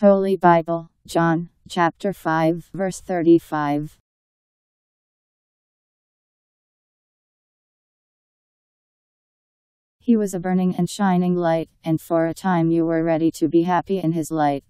Holy Bible, John, chapter 5, verse 35. He was a burning and shining light, and for a time you were ready to be happy in his light.